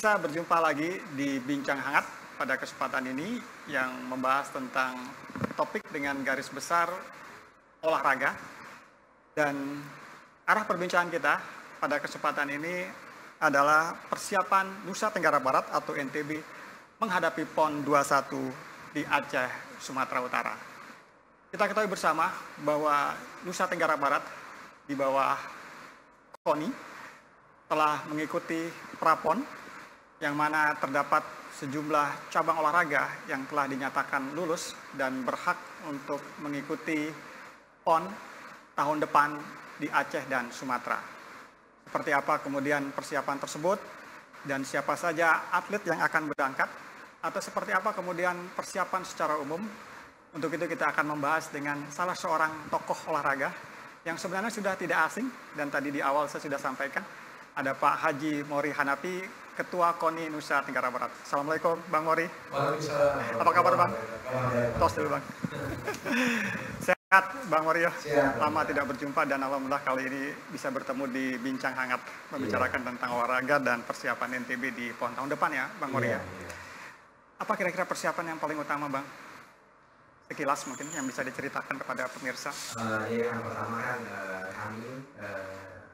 Pemirsa berjumpa lagi di Bincang Hangat pada kesempatan ini yang membahas tentang topik dengan garis besar olahraga dan arah perbincangan kita pada kesempatan ini adalah persiapan Nusa Tenggara Barat atau NTB menghadapi PON 21 di Aceh, Sumatera Utara. Kita ketahui bersama bahwa Nusa Tenggara Barat di bawah KONI telah mengikuti prapon yang mana terdapat sejumlah cabang olahraga yang telah dinyatakan lulus dan berhak untuk mengikuti PON tahun depan di Aceh dan Sumatera. Seperti apa kemudian persiapan tersebut dan siapa saja atlet yang akan berangkat atau seperti apa kemudian persiapan secara umum. Untuk itu kita akan membahas dengan salah seorang tokoh olahraga yang sebenarnya sudah tidak asing dan tadi di awal saya sudah sampaikan ada Pak Haji Mori Hanapi, Ketua KONI Nusa Tenggara Barat. Assalamualaikum Bang Mori. Waalaikumsalam. Apa kabar Bang? Tos dulu Bang. Sehat Bang Mori ya? Sehat. Lama tidak berjumpa dan Alhamdulillah kali ini bisa bertemu di Bincang Hangat membicarakan tentang olahraga dan persiapan NTB di PON tahun depan ya Bang Mori ya. Iya, iya. Apa kira-kira persiapan yang paling utama Bang? Sekilas mungkin yang bisa diceritakan kepada pemirsa. Eh, ya, yang pertama kan eh, kami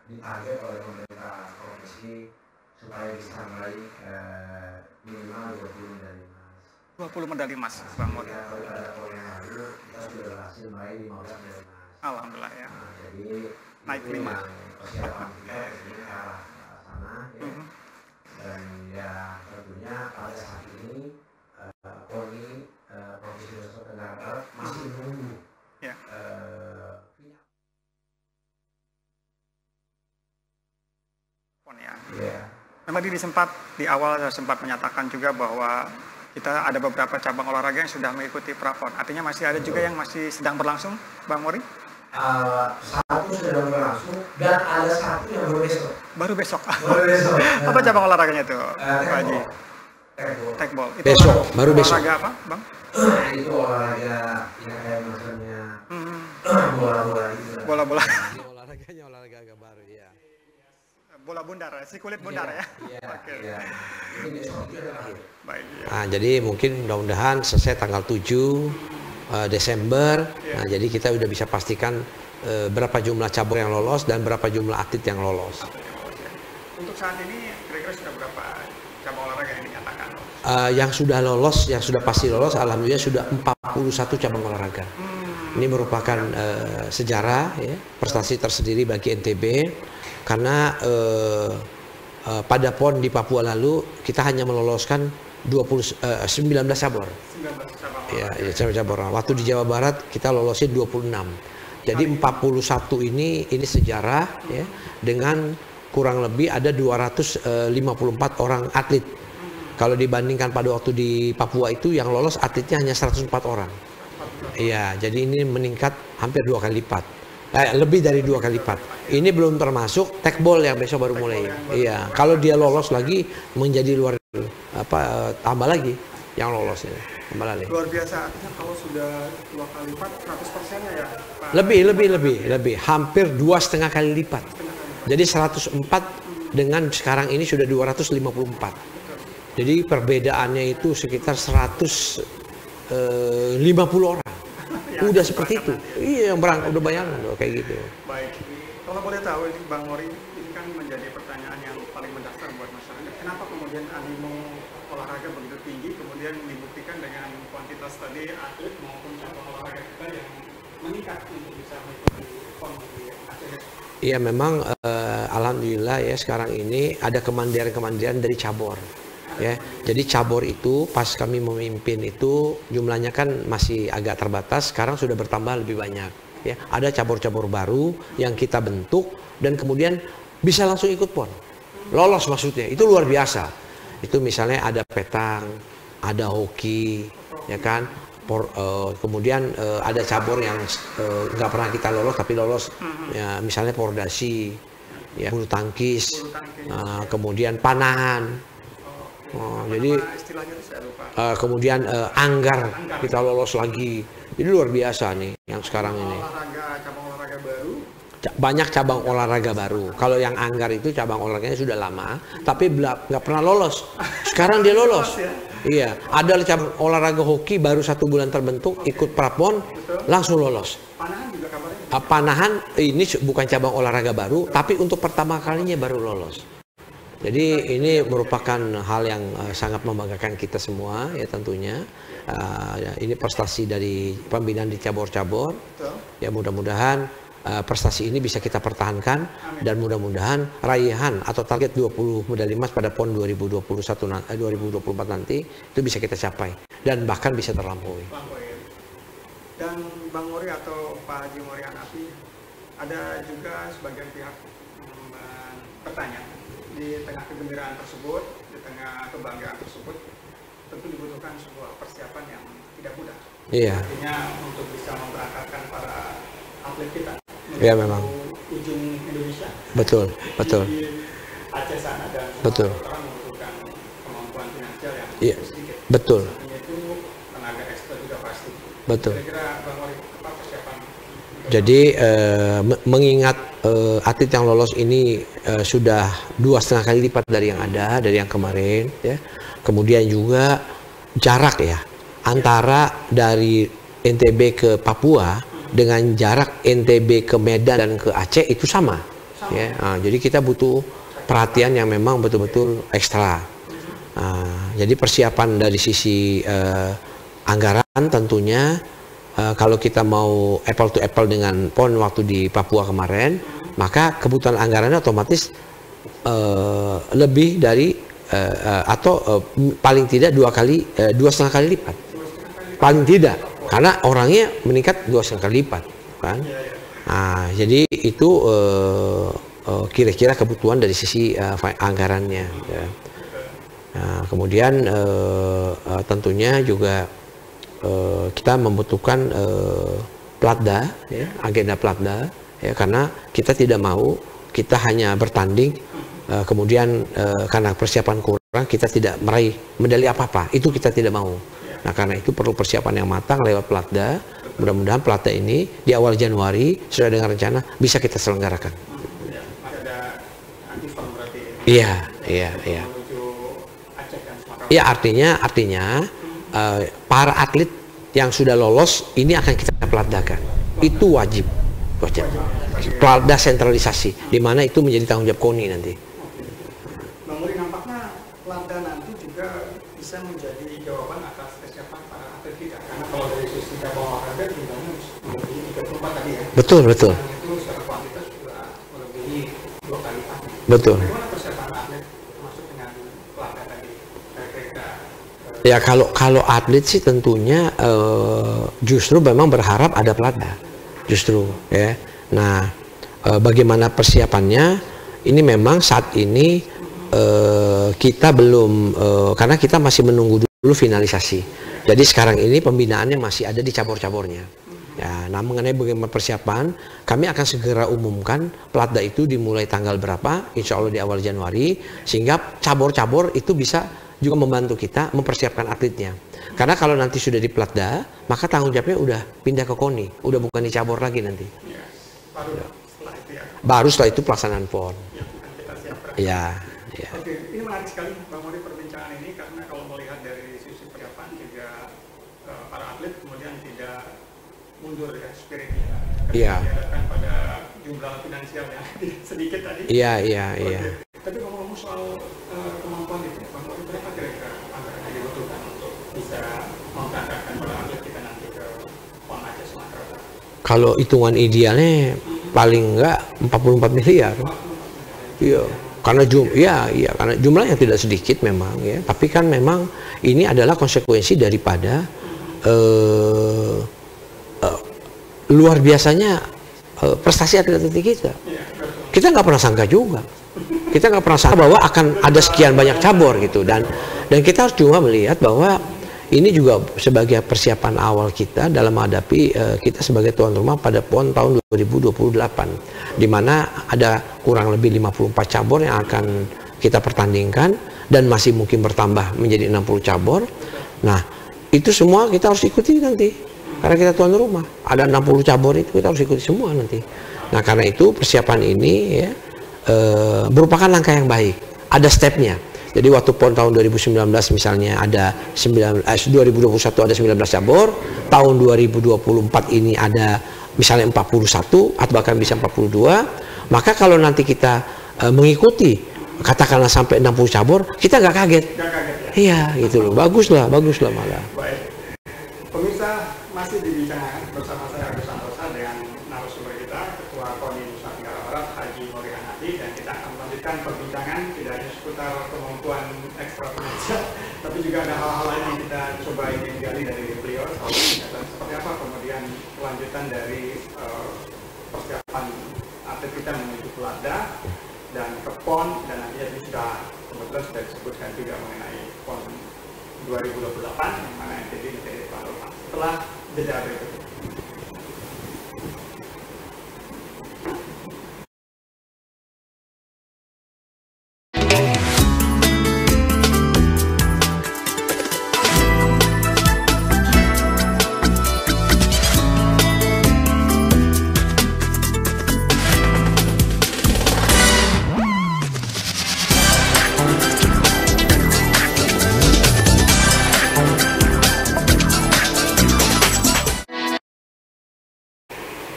ditarget oleh pemerintah provinsi supaya bisa meraih eh, minimal 20 medali emas. 20 medali emas Bang Mori. Kemudian kalau pada tahun yang lalu kita sudah berhasil meraih 15 medali emas. Alhamdulillah ya. Nah, jadi Naik itu lima. yang persiapan kita ini ke arah ke sana ya. Mhm. dan ya tentunya pada saat ini eh, eh, Provinsi Nusa Tenggara masih menunggu Ya. eh, PON ya. ya Memang tadi sempat di awal saya sempat menyatakan juga bahwa kita ada beberapa cabang olahraga yang sudah mengikuti prapon. Artinya masih ada juga yang masih sedang berlangsung, Bang Mori? Eh, satu sudah berlangsung dan ada satu yang baru besok Baru besok. baru besok Apa cabang olahraganya itu, Eh, Pak Haji? tekbol. Tekbol. Itu Besok, olahraga- baru besok. Olahraga apa, Bang? itu olahraga yang kayak maksudnya Hmm, bola-bola gitu bola-bola. olahraganya olahraga. Bola bundar, ya, si kulit bundar ya. Iya, Oke. iya. Ini besok itu yang terakhir. Baik. ya. Nah, jadi mungkin mudah-mudahan selesai tanggal 7 eh, Desember. Iya. Nah, jadi kita udah bisa pastikan eh, berapa jumlah cabur yang lolos dan berapa jumlah atlet yang lolos. Untuk saat ini kira-kira sudah berapa cabang olahraga yang dinyatakan? Eh, yang sudah lolos, yang sudah pasti lolos, alhamdulillah sudah 41 cabang olahraga. Ini merupakan eh, sejarah, ya, prestasi tersendiri bagi NTB karena eh, eh, pada PON di Papua lalu kita hanya meloloskan 20 eh, 19 cabur. 19 cabang Ya, ya cabur cabur. Waktu di Jawa Barat kita lolosin 26. Jadi 41 ini ini sejarah ya dengan kurang lebih ada 254 orang atlet. Kalau dibandingkan pada waktu di Papua itu yang lolos atletnya hanya 104 orang. Iya, jadi ini meningkat hampir dua kali lipat. Eh, lebih dari dua kali lipat. Ini belum termasuk tekbol yang besok baru mulai. Iya, kalau dia lolos lagi menjadi luar apa eh, tambah lagi yang lolos ini. Tambah lagi. Luar biasa, artinya kalau sudah dua kali lipat 100 persennya ya Pak? Lebih, lebih, lebih, lebih. Hampir dua setengah kali lipat. Jadi 104 dengan sekarang ini sudah 254. Jadi perbedaannya itu sekitar 150 orang. Udah seperti itu. Iya, yang berangkat udah bayangan loh kayak gitu. Baik. Kalau boleh tahu ini Bang Mori, ini kan menjadi pertanyaan yang paling mendasar buat masyarakat. Kenapa kemudian animo olahraga begitu tinggi, kemudian dibuktikan dengan kuantitas tadi atlet maupun cabang olahraga kita yang meningkat untuk bisa mengikuti PON? Iya memang eh, alhamdulillah ya sekarang ini ada kemandiran-kemandiran dari cabur. Ya, jadi cabur itu pas kami memimpin itu jumlahnya kan masih agak terbatas, sekarang sudah bertambah lebih banyak. Ya, ada cabur-cabur baru yang kita bentuk dan kemudian bisa langsung ikut pon. Lolos maksudnya, itu luar biasa. Itu misalnya ada petang, ada hoki, ya kan. Por- eh, kemudian eh, ada cabur yang eh, nggak pernah kita lolos tapi lolos, ya misalnya pordasi, ya bulu tangkis, Bulu tangkis. eh, kemudian panahan. Oh, jadi eh, kemudian eh, anggar kita lolos lagi. Jadi luar biasa nih yang sekarang ini. Banyak cabang olahraga baru. Kalau yang Anggar itu cabang olahraganya sudah lama, tapi nggak pernah lolos. Sekarang dia lolos. Iya, ada cabang olahraga hoki baru satu bulan terbentuk, ikut prapon, langsung lolos. Panahan juga kabarnya. Ah, Panahan ini bukan cabang olahraga baru, tapi untuk pertama kalinya baru lolos. Jadi ini merupakan hal yang uh, sangat membanggakan kita semua ya tentunya. Uh, ya, ini prestasi dari pembinaan di cabur-cabur. Ya mudah-mudahan uh, prestasi ini bisa kita pertahankan Amin. dan mudah-mudahan raihan atau target 20 medali emas pada PON 2021 na- eh, 2024 nanti itu bisa kita capai dan bahkan bisa terlampaui. Dan Bang Mori atau Pak Haji Mori Hanafi, ada juga sebagian pihak yang bertanya di tengah kegembiraan tersebut, di tengah kebanggaan tersebut, tentu dibutuhkan sebuah persiapan yang tidak mudah. Iya, Artinya untuk bisa memberangkatkan para atlet kita Iya, memang. ujung Indonesia betul, betul. di Aceh sana dan Betul. orang membutuhkan kemampuan finansial yang Iya, sedikit. betul, itu tenaga ekstra juga pasti. betul. Kira-kira Bang persiapan? Jadi me- mengingat eh, atlet yang lolos ini eh, sudah dua setengah kali lipat dari yang ada dari yang kemarin, ya. Kemudian juga jarak ya antara dari NTB ke Papua dengan jarak NTB ke Medan dan ke Aceh itu sama. Ya, Ah, jadi kita butuh perhatian yang memang betul-betul ekstra. Ah, jadi persiapan dari sisi eh, anggaran tentunya eh, kalau kita mau apple to apple dengan PON waktu di Papua kemarin, maka kebutuhan anggarannya otomatis eh, lebih dari eh, eh, atau eh, paling tidak dua kali eh, dua setengah kali lipat. Paling tidak, karena orangnya meningkat dua setengah kali lipat, kan? Nah, jadi itu eh, eh, kira-kira kebutuhan dari sisi fi- anggarannya. ya. Nah, kemudian eh, eh, tentunya juga eh, kita membutuhkan eh, platda, ya, agenda platda, ya, karena kita tidak mau kita hanya bertanding, eh, kemudian eh, karena persiapan kurang kita tidak meraih medali apa-apa, itu kita tidak mau. Nah, karena itu perlu persiapan yang matang lewat platda. Mudah-mudahan platda ini di awal Januari sesuai dengan rencana bisa kita selenggarakan. Ya, Iya, iya, iya. menuju Aceh dan Sumatera. Ya artinya artinya eh, para atlet yang sudah lolos ini akan kita pelatdakan. Itu wajib. Wajib. Pelatda sentralisasi di mana itu menjadi tanggung jawab KONI nanti. Bang Muri nampaknya Landa nanti juga bisa menjadi jawaban atas kesiapan para atlet kita. Karena kalau dari sisi cabang olahraga jumlahnya melebihi 34 tadi ya. Betul, betul. Dan itu secara kuantitas juga melebihi dua kali lipat. Betul. Bagaimana persiapan atlet termasuk dengan Landa tadi? Kira-kira Ya kalau kalau atlet sih tentunya eh, justru memang berharap ada pelatda. Justru ya. Nah, eh, bagaimana persiapannya? Ini memang saat ini eh, kita belum eh, karena kita masih menunggu dulu finalisasi. Jadi sekarang ini pembinaannya masih ada di cabur-caburnya. Ya, nah mengenai bagaimana persiapan, kami akan segera umumkan pelatda itu dimulai tanggal berapa, insya Allah di awal Januari, sehingga cabur-cabur itu bisa juga membantu kita mempersiapkan atletnya. Karena kalau nanti sudah di pelatda, maka tanggung jawabnya udah pindah ke KONI, udah bukan di cabur lagi nanti. ya, baru setelah itu ya Baru setelah itu pelaksanaan PON. Ya, ya. Oke, ini menarik sekali Bang Mori perbincangan ini karena kalau melihat dari sisi persiapan juga eh, para atlet kemudian tidak mundur ya spiritnya. Iya. Pada jumlah finansial yang sedikit tadi. Iya, iya, iya. Soal eh, kemampuan itu, Bang Mori berapa kira-kira anggaran yang dibutuhkan untuk bisa memberangkatkan para atlet kita nanti ke PON Aceh Sumatera Utara? Kalau hitungan idealnya paling enggak 44 miliar. Iya, karena jum, ya, iya, karena jumlahnya tidak sedikit memang ya. Tapi kan memang ini adalah konsekuensi daripada eh, eh, luar biasanya eh, prestasi atlet-atlet kita. Kita nggak pernah sangka juga. Kita nggak pernah sangka bahwa akan ada sekian banyak cabur gitu dan dan kita harus juga melihat bahwa ini juga sebagai persiapan awal kita dalam menghadapi eh, kita sebagai tuan rumah pada PON tahun 2028 di mana ada kurang lebih 54 cabur yang akan kita pertandingkan dan masih mungkin bertambah menjadi 60 cabur. Nah, itu semua kita harus ikuti nanti. Karena kita tuan rumah. Ada 60 cabur itu kita harus ikuti semua nanti. Nah karena itu persiapan ini ya eh, merupakan langkah yang baik. Ada stepnya. Jadi waktu PON tahun 2019 misalnya ada 9, eh, 2021 ada 19 cabur, tahun 2024 ini ada misalnya 41 atau bahkan bisa 42, maka kalau nanti kita eh, mengikuti katakanlah sampai 60 cabur, kita nggak kaget. Nggak kaget ya. Iya gitu loh, bagus lah, bagus lah malah. Baik. Pemirsa masih dibincangkan bersama saya Agus Santosa dengan narasumber kita Ketua KONI Nusa Tenggara Barat Haji Nuri Hanati dan kita akan melanjutkan perbincangan tidak hanya seputar kemampuan ekstra financial tapi juga ada hal-hal lain yang kita coba ingin gali dari beliau soal dan seperti apa kemudian kelanjutan dari eh, persiapan atlet kita menuju ke Lada dan ke PON dan nantinya ini sudah kebetulan sudah disebutkan juga mengenai PON 2028 yang mana NTB menjadi tuan rumah setelah jeda berikut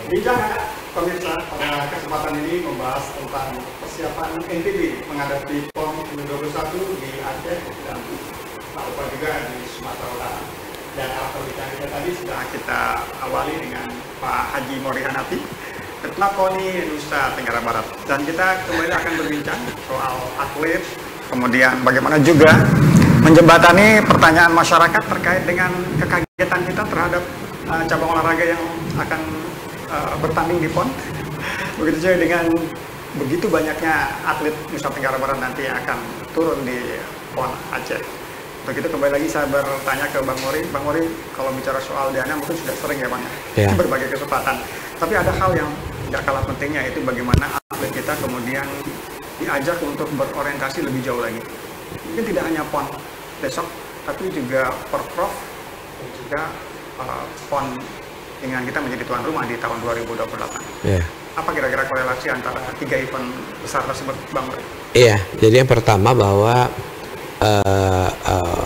Bincang pemirsa pada kesempatan ini membahas tentang persiapan NTB menghadapi PON 2021 di Aceh dan tak lupa juga di Sumatera Utara. Dan arah perbincangan kita tadi sudah kita awali dengan Pak Haji Morihanati, Ketua KONI Nusa Tenggara Barat. Dan kita kembali akan berbincang soal atlet, kemudian bagaimana juga menjembatani pertanyaan masyarakat terkait dengan kekagetan kita terhadap uh, cabang olahraga yang akan uh, bertanding di PON. Begitu juga dengan begitu banyaknya atlet Nusa Tenggara Barat nanti yang akan turun di PON Aceh. Untuk itu kembali lagi saya bertanya ke Bang Mori. Bang Mori, kalau bicara soal dana mungkin sudah sering ya Bang ya, Ya. berbagai kesempatan. Tapi ada hal yang tidak kalah pentingnya yaitu bagaimana atlet kita kemudian diajak untuk berorientasi lebih jauh lagi. Mungkin tidak hanya PON besok, tapi juga Porprov dan juga uh, PON dengan kita menjadi tuan rumah di tahun 2028. Ya. Apa kira-kira korelasi antara tiga event besar tersebut, Bang? Iya, jadi yang pertama bahwa eh, eh,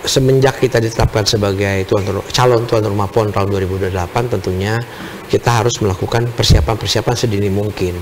semenjak kita ditetapkan sebagai tuan ru- calon tuan rumah PON tahun 2028 tentunya kita harus melakukan persiapan-persiapan sedini mungkin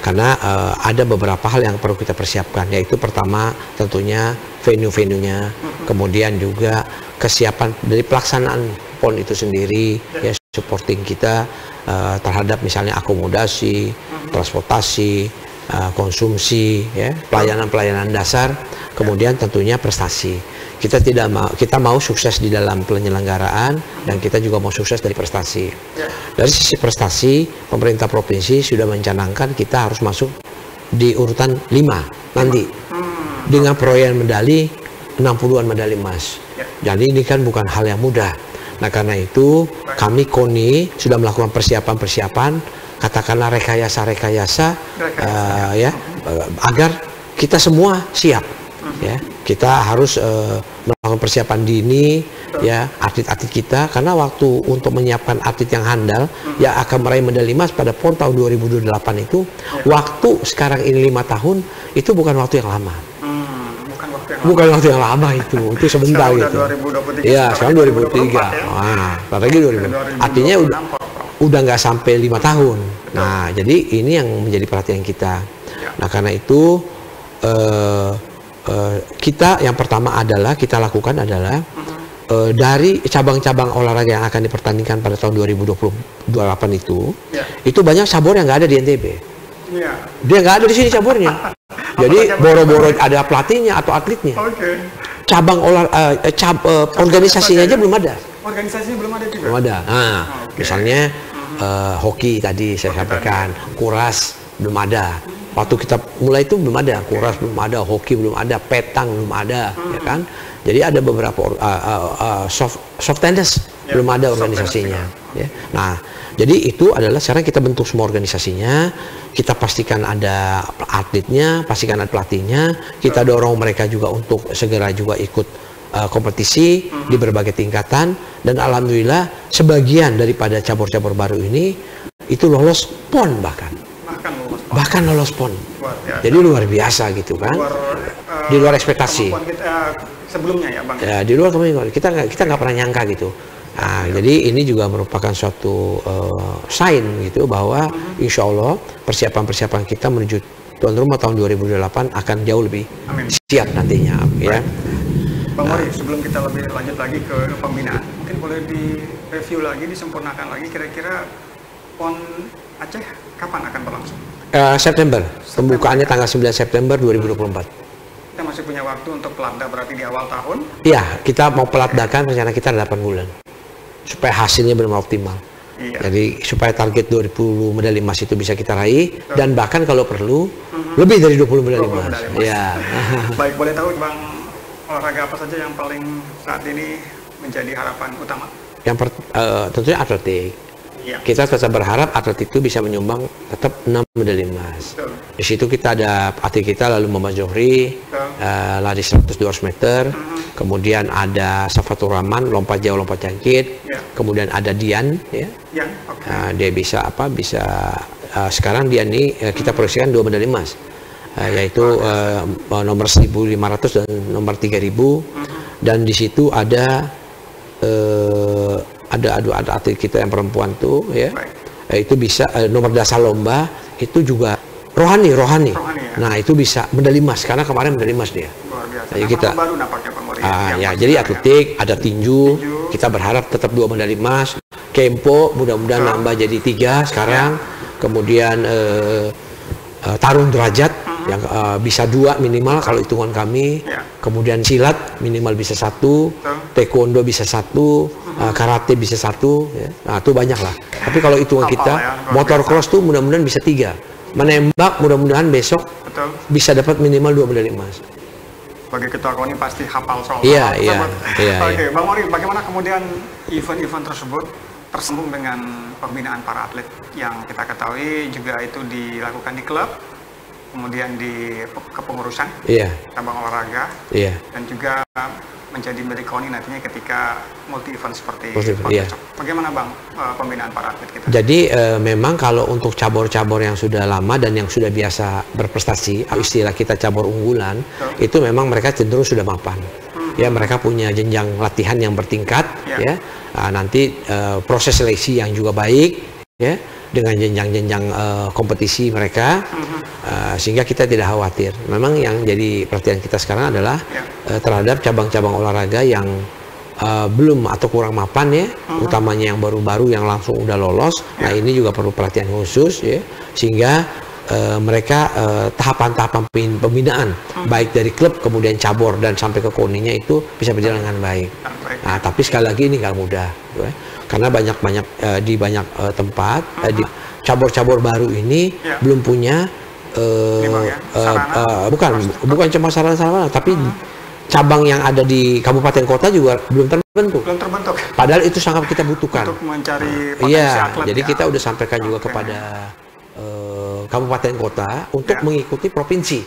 karena eh, ada beberapa hal yang perlu kita persiapkan yaitu pertama tentunya venue-venuenya kemudian juga kesiapan dari pelaksanaan PON itu sendiri ya supporting kita eh, terhadap misalnya akomodasi transportasi uh, konsumsi, ya, pelayanan-pelayanan dasar, kemudian tentunya prestasi. Kita tidak mau kita mau sukses di dalam penyelenggaraan dan kita juga mau sukses dari prestasi. Ya. Dari sisi prestasi, pemerintah provinsi sudah mencanangkan kita harus masuk di urutan 5 nanti dengan perolehan medali 60-an medali emas. Ya. Jadi ini kan bukan hal yang mudah. Nah karena itu kami KONI sudah melakukan persiapan-persiapan, katakanlah rekayasa-rekayasa eh, ya agar kita semua siap. Ya, kita harus eh, melakukan persiapan dini ya atlet-atlet kita karena waktu untuk menyiapkan atlet yang handal yang akan meraih medali emas pada PON tahun 2028 itu waktu sekarang ini lima tahun itu bukan waktu yang lama. Bukan waktu yang Bukan waktu yang lama itu, itu sebentar Sekarang gitu. udah 2023, Iya, sekarang 2003. 2024 ya. Wah, bentar lagi 2000. Artinya udah udah nggak sampai lima tahun. Nah, jadi ini yang menjadi perhatian kita. Ya. Nah, karena itu eh, eh, kita yang pertama adalah kita lakukan adalah eh, dari cabang-cabang olahraga yang akan dipertandingkan pada tahun 2028 itu, Ya. itu banyak cabur yang nggak ada di NTB. Iya. Dia nggak ada di sini caburnya. Jadi boro-boro ada pelatihnya atau atletnya? Oke. cabang olah eh, cab, eh, organisasinya aja belum ada. Organisasi belum ada juga. belum ada. Nah Oke. misalnya eh, hoki tadi saya sampaikan kuras belum ada. Waktu kita mulai itu belum ada. Kuras belum ada hoki belum ada petang belum ada ya kan? Jadi ada beberapa eh, eh, eh, soft soft tennis Ya, belum ada organisasinya ya nah jadi itu adalah sekarang kita bentuk semua organisasinya kita pastikan ada atletnya pastikan ada pelatihnya kita dorong mereka juga untuk segera juga ikut uh, kompetisi di berbagai tingkatan dan alhamdulillah sebagian daripada cabur-cabur baru ini itu lolos PON bahkan. Bahkan lolos PON. Bahkan lolos PON. Luar biasa. Jadi luar biasa gitu kan. Luar, eh, Di luar ekspektasi. kita eh, sebelumnya ya bang. Ya, di luar kemungkinan kita kita nggak pernah nyangka gitu. Nah, jadi ini juga merupakan suatu eh, sign gitu bahwa insya Allah persiapan-persiapan kita menuju tuan rumah tahun 2008 akan jauh lebih Amin. siap nantinya ya. Bang Mori, sebelum kita lebih lanjut lagi ke pembinaan, mungkin boleh di-review lagi, disempurnakan lagi kira-kira PON Aceh kapan akan berlangsung? Eh, September, pembukaannya tanggal 9 September 2024. Kita masih punya waktu untuk pelanda berarti di awal tahun. Iya, kita mau pelatdakan rencana kita 8 bulan. Supaya hasilnya benar optimal. Iya. Jadi supaya target 20 medali emas itu bisa kita raih dan bahkan kalau perlu lebih dari 20 medali 20 emas. medali emas. Iya. Baik, boleh tahu Bang olahraga apa saja yang paling saat ini menjadi harapan utama? Yang per, eh, tentunya atletik. Iya. Kita tetap berharap atlet itu bisa menyumbang tetap 6 medali emas. Betul. Di situ kita ada atlet kita lalu Muhammad Zohri, Betul. eh, lari 100 200 meter, kemudian ada Safatur Rahman lompat jauh lompat jangkit, Ya. kemudian ada Dian ya. Yang oke. Nah, dia bisa apa? Bisa eh, sekarang dia nih eh, kita proyeksikan dua medali emas, Eh, yaitu eh, nomor 1500 dan nomor 3000 dan di situ ada eh, ada ada ada atlet kita yang perempuan tuh ya, itu bisa nomor dasar lomba itu juga rohani rohani. Rohani, ya. Nah itu bisa medali emas karena kemarin medali emas dia. Luar biasa. Nama kita- baru nampaknya. Ah, ya, jadi atletik, ada tinju, Tinju. kita berharap tetap dua medali emas. Kempo mudah-mudahan Betul. nambah jadi tiga sekarang. Kemudian eh, eh, tarung derajat yang eh, bisa dua minimal kalau hitungan kami. Ya. Kemudian silat minimal bisa satu, taekwondo bisa satu, eh, karate bisa satu. ya. Nah itu banyak lah. Tapi kalau hitungan kita, ya, motor biasa. cross tuh mudah-mudahan bisa tiga. Menembak mudah-mudahan besok Betul. bisa dapat minimal dua medali emas. Bagi ketua KONI pasti hafal soal hal iya, tersebut. iya, Oke, iya. Bang Mori, bagaimana kemudian event-event tersebut tersambung dengan pembinaan para atlet yang kita ketahui juga itu dilakukan di klub, kemudian di pe- kepengurusan Iya, cabang olahraga, iya. dan juga menjadi milik KONI nantinya ketika multi event seperti Multi event, iya. Bagaimana Bang eh, pembinaan para atlet kita? Jadi eh, memang kalau untuk cabur-cabur yang sudah lama dan yang sudah biasa berprestasi, atau istilah kita cabur unggulan, Betul. itu memang mereka cenderung sudah mapan. Ya mereka punya jenjang latihan yang bertingkat, Ya. ya. Ah, nanti eh, proses seleksi yang juga baik, ya dengan jenjang-jenjang eh, kompetisi mereka, eh, sehingga kita tidak khawatir. Memang yang jadi perhatian kita sekarang adalah Ya. eh, terhadap cabang-cabang olahraga yang eh, belum atau kurang mapan ya, utamanya yang baru-baru yang langsung udah lolos. Nah ini juga perlu perhatian khusus ya, sehingga eh, mereka tahapan-tahapan pembin- pembinaan baik dari klub kemudian cabur dan sampai ke koninya itu bisa berjalan dengan baik. Nah, tapi sekali lagi ini nggak mudah, gitu ya. Karena banyak-banyak eh, di banyak eh, tempat eh, di cabur-cabur baru ini Ya. belum punya Bang, ya, sarana, eh, bukan bukan cuma sarana-sarana, tapi cabang yang ada di kabupaten kota juga belum terbentuk. Belum terbentuk Padahal itu sangat kita butuhkan. untuk mencari potensi Iya, atlet. jadi ya. kita udah sampaikan juga Oke. kepada eh, kabupaten kota untuk Ya. mengikuti provinsi.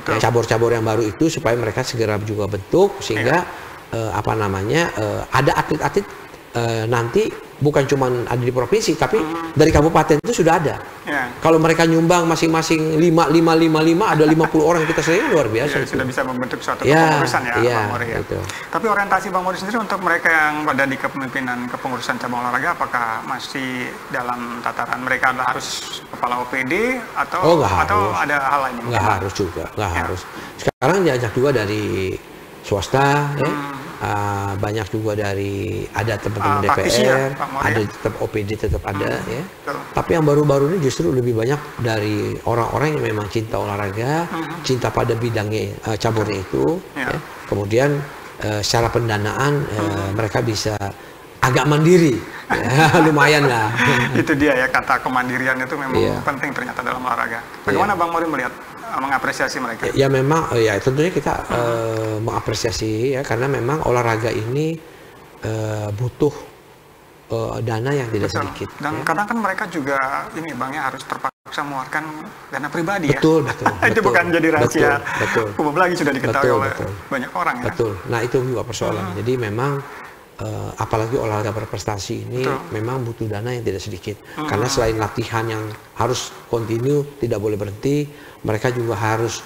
Ya, cabur-cabur yang baru itu supaya mereka segera juga bentuk sehingga Iya. eh, apa namanya eh, ada atlet-atlet eh, nanti bukan cuma ada di provinsi tapi Hmm. dari kabupaten itu sudah ada. Ya. Kalau mereka nyumbang masing-masing 5 5 5 5 ada 50 orang kita sendiri luar biasa Ya, itu. sudah bisa membentuk suatu Ya, kepengurusan ya, iya, Bang Mori ya. gitu. Tapi orientasi Bang Mori sendiri untuk mereka yang berada di kepemimpinan kepengurusan cabang olahraga, apakah masih dalam tataran mereka adalah harus kepala OPD atau Oh, atau harus. ada hal lain? nggak harus juga nggak Ya. harus sekarang diajak juga dari swasta ya Hmm. Ah, banyak juga dari ada teman-teman Ah, praktisi DPR ya, ada tetap OPD tetap ada ya Betul. tapi yang baru-baru ini justru lebih banyak dari orang-orang yang memang cinta olahraga cinta pada bidangnya caburnya itu Hmm. Ya. ya. kemudian eh, secara pendanaan eh, mereka bisa agak mandiri ya, lumayan lah itu dia ya kata kemandirian itu memang Iya. penting ternyata dalam olahraga. Bagaimana Bang Mori melihat uh, mengapresiasi mereka? Ya memang eh, ya tentunya kita eh, mengapresiasi ya karena memang olahraga ini eh, butuh eh, dana yang tidak Betul. sedikit. Dan ya. kadang kan mereka juga ini Bang ya harus terpaksa mengeluarkan dana pribadi ya. Betul, betul. itu betul, bukan jadi rahasia Betul, betul. umum lagi sudah diketahui Betul, oleh betul. banyak orang ya. Betul. Nah itu juga persoalan. Jadi memang eh, apalagi olahraga berprestasi ini Betul. memang butuh dana yang tidak sedikit. Karena selain latihan yang harus kontinu, tidak boleh berhenti, mereka juga harus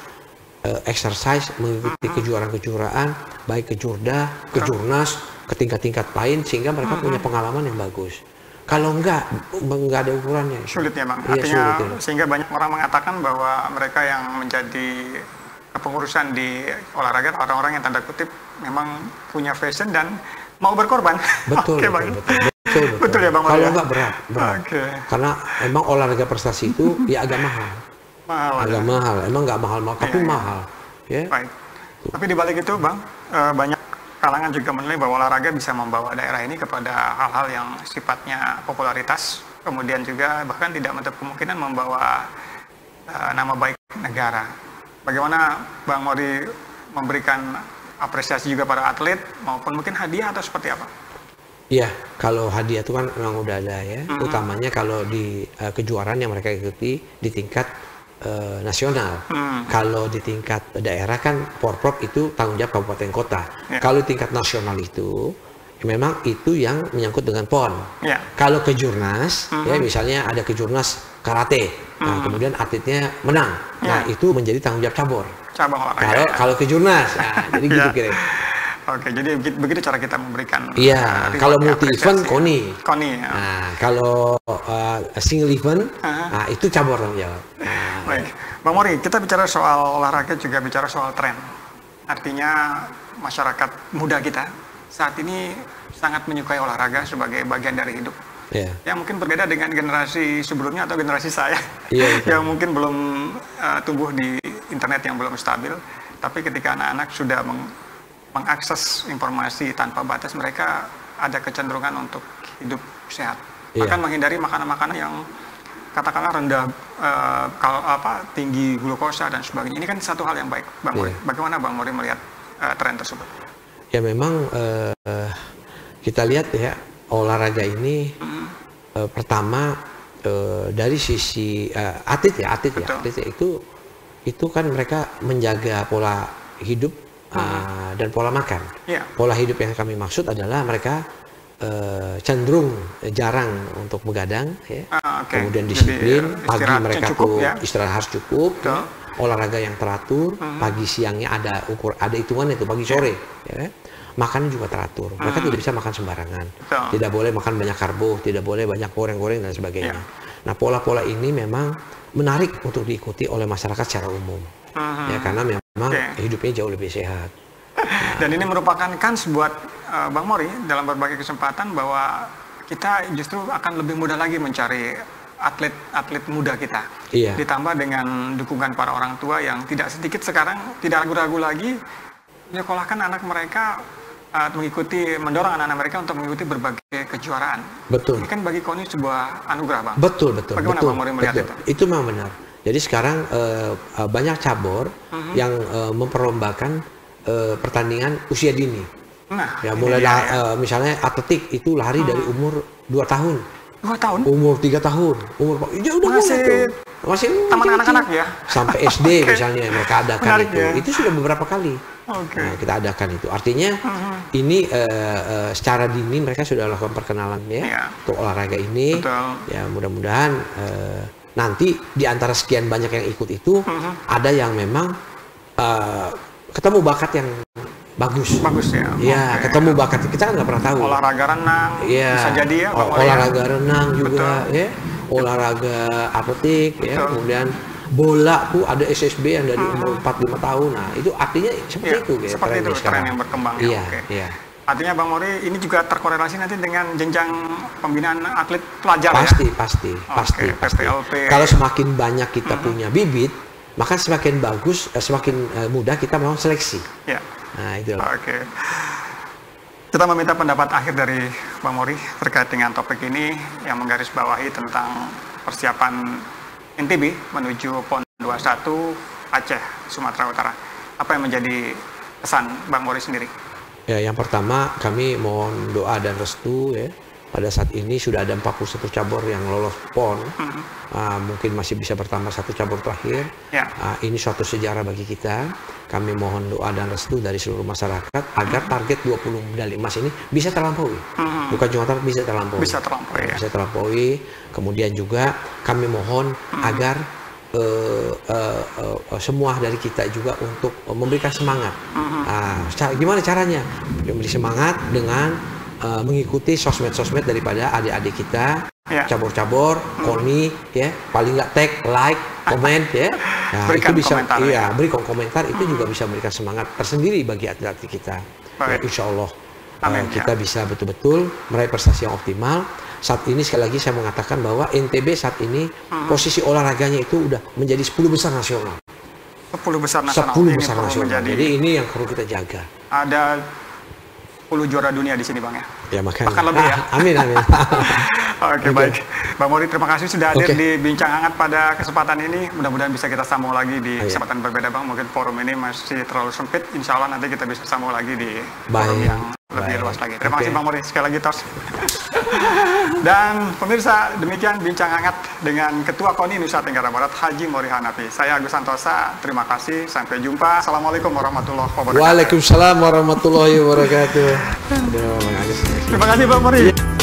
eh, exercise mengikuti kejuaraan-kejuaraan, baik ke Jurda, ke Jurnas, ke tingkat-tingkat lain sehingga mereka punya pengalaman yang bagus. Kalau enggak, enggak ada ukurannya. Sulit ya bang. Iya, Artinya sulit, ya. sehingga banyak orang mengatakan bahwa mereka yang menjadi kepengurusan di olahraga orang-orang yang tanda kutip memang punya fashion dan mau berkorban. Betul, betul, Bang. betul, betul, betul. Betul ya, Bang? Kalau enggak berat, berat. Oke. Karena emang olahraga prestasi itu ya agak mahal. Mahal. agak ya. mahal. Emang nggak mahal-mahal, tapi Iya, iya. mahal. Ya. Baik. Tapi di balik itu, Bang, eh, banyak kalangan juga menilai bahwa olahraga bisa membawa daerah ini kepada hal-hal yang sifatnya popularitas, kemudian juga bahkan tidak menutup kemungkinan membawa eh, nama baik negara. Bagaimana Bang Mori memberikan apresiasi juga para atlet maupun mungkin hadiah atau seperti apa? Iya, kalau hadiah itu kan memang udah ada ya. Mm-hmm. Utamanya kalau di eh, kejuaraan yang mereka ikuti di tingkat eh, nasional. Hmm. Kalau di tingkat daerah kan porprov itu tanggung jawab kabupaten kota. Ya. Kalau di tingkat nasional itu memang itu yang menyangkut dengan pon. Ya. Kalau kejurnas, Mm-hmm. ya misalnya ada kejurnas karate, nah kemudian atletnya menang, nah Ya. itu menjadi tanggung jawab cabur. Cabang olahraga. Kalau kalau kejurnas, nah, jadi gitu Ya. kira. Oke, jadi begitu, begitu cara kita memberikan Iya, eh, kalau multi apresiasi. event KONI. KONI, ya. Nah, kalau uh, single event, Aha. nah itu cabur tanggung jawab. Nah, Baik, Bang Mori, kita bicara soal olahraga juga bicara soal tren. Artinya masyarakat muda kita saat ini sangat menyukai olahraga sebagai bagian dari hidup. Ya. Yang mungkin berbeda dengan generasi sebelumnya atau generasi saya, Iya, betul. yang mungkin belum uh, tumbuh di internet yang belum stabil. Tapi ketika anak-anak sudah meng- mengakses informasi tanpa batas, mereka ada kecenderungan untuk hidup sehat. Iya. Bahkan menghindari makanan-makanan yang katakanlah rendah uh, kalau apa tinggi glukosa dan sebagainya. Ini kan satu hal yang baik, Bang Mori. Iya. Bagaimana Bang Mori melihat uh, tren tersebut? Ya memang eh, kita lihat ya olahraga ini Hmm. eh, pertama eh, dari sisi eh, atlet ya atlet ya atlet ya, itu itu kan mereka menjaga pola hidup eh, dan pola makan. Iya. Pola hidup yang kami maksud adalah mereka eh, cenderung jarang untuk begadang ya. Ah, oke. Kemudian Jadi, disiplin, eh, pagi mereka cukup tuh ya. istirahat harus cukup, Betul. ya. olahraga yang teratur, pagi siangnya ada ukur ada hitungan itu pagi sore, ya. Kan? Makan juga teratur. Mereka tidak bisa makan sembarangan. Betul. Tidak boleh makan banyak karbo, tidak boleh banyak goreng-goreng dan sebagainya. Ya. Nah, pola-pola ini memang menarik untuk diikuti oleh masyarakat secara umum. Mhm. Ya, karena memang Oke. hidupnya jauh lebih sehat. Dan ini merupakan kans buat uh, Bang Mori dalam berbagai kesempatan bahwa kita justru akan lebih mudah lagi mencari atlet-atlet muda kita. Iya. Ditambah dengan dukungan para orang tua yang tidak sedikit sekarang tidak ragu-ragu lagi menyekolahkan anak mereka uh, mengikuti mendorong anak-anak mereka untuk mengikuti berbagai kejuaraan. Betul. Ini kan bagi Koni sebuah anugerah, Bang. Betul, betul, Bagaimana betul. Bang Mori melihat betul. Itu memang benar. Jadi sekarang eh, eh, banyak cabur Mhm. yang eh, memperlombakan eh, pertandingan usia dini. Nah, Ya mulai dia, lah, ya. eh, misalnya atletik itu lari dari umur 2 tahun, dua tahun umur tiga tahun, umur ya udah Masih tuh. masih taman anak-anak ya? Sampai SD misalnya mereka adakan Menarik itu. ya. Itu sudah beberapa kali. Oke. Nah, kita adakan itu. Artinya Mhm. ini eh, eh, secara dini mereka sudah lakukan perkenalan ya Iya. untuk olahraga ini. Betul. Ya mudah-mudahan eh, nanti di antara sekian banyak yang ikut itu Mhm. ada yang memang eh, ketemu bakat yang bagus. Bagus ya. Iya, Oke. ketemu bakat kita kan nggak pernah tahu. olahraga renang Iya. bisa jadi ya ya? olahraga renang juga Betul. ya. Olahraga atletik ya. Kemudian bola tuh ada SSB yang dari umur 4 5 tahun. Nah, itu artinya seperti Iya, itu ya, seperti itu tren sekarang. yang berkembang ya, Iya, oke. iya. Artinya Bang Mori ini juga terkorelasi nanti dengan jenjang pembinaan atlet pelajar Pasti, ya? pasti, pasti, Oke, pasti. PPLP. Kalau semakin banyak kita punya bibit, maka semakin bagus, eh, semakin eh, mudah kita mau seleksi. Ya. Nah, itu. Oke. Kita meminta pendapat akhir dari Bang Mori terkait dengan topik ini yang menggarisbawahi tentang persiapan NTB menuju PON 21 Aceh, Sumatera Utara. Apa yang menjadi pesan Bang Mori sendiri? Ya, yang pertama kami mohon doa dan restu ya pada saat ini sudah ada 41 cabur yang lolos PON. Ah, mungkin masih bisa bertambah satu cabur terakhir. Ya. Ah, ini suatu sejarah bagi kita. Kami mohon doa dan restu dari seluruh masyarakat agar target 20 medali emas ini bisa terlampaui. Bukan cuma target, bisa terlampaui. Bisa terlampaui ya. Bisa terlampaui. Kemudian juga kami mohon agar eh, eh, eh, semua dari kita juga untuk memberikan semangat. Ah, ca- gimana caranya? Memberi semangat dengan eh, mengikuti sosmed-sosmed daripada adik-adik kita, Ya. cabur-cabur, koni, ya, paling nggak tag, like, komen, ya. Nah, Berikan itu bisa, komentar, iya, beri komentar itu juga bisa memberikan semangat tersendiri bagi atlet kita. Ya, Baik. insya Allah eh, Amin, kita ya. bisa betul-betul meraih prestasi yang optimal. Saat ini sekali lagi saya mengatakan bahwa NTB saat ini Hmm. posisi olahraganya itu udah menjadi 10 besar nasional. 10 besar nasional 10 ini besar nasional. menjadi Jadi ini yang perlu kita jaga. ada 10 juara dunia di sini Bang ya. Ya makanya. Bahkan lebih ya. Amin amin. Oke baik, Bang Mori terima kasih sudah hadir Oke. di Bincang Hangat pada kesempatan ini. Mudah-mudahan bisa kita sambung lagi di Iya. kesempatan berbeda Bang. Mungkin forum ini masih terlalu sempit. Insya Allah nanti kita bisa sambung lagi di forum Baik. yang lebih Baik. luas lagi. Terima Oke. kasih Bang Mori sekali lagi tos. Dan pemirsa demikian Bincang Hangat dengan Ketua KONI Nusa Tenggara Barat Haji Mori Hanafi. Saya Agus Santosa. Terima kasih. Sampai jumpa. Assalamualaikum warahmatullahi wabarakatuh. Waalaikumsalam warahmatullahi wabarakatuh. Aduh. Terima kasih Bang Mori.